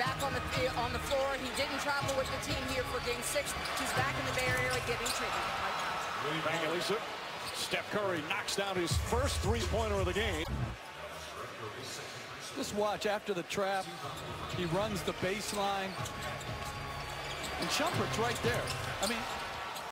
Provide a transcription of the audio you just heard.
Back on the eh, on the floor. He didn't travel with the team here for Game Six. He's back in the Bay Area getting treatment. Thank you, Lisa. Steph Curry knocks down his first three-pointer of the game. Just watch after the trap. He runs the baseline. And Shumpert's right there. I mean,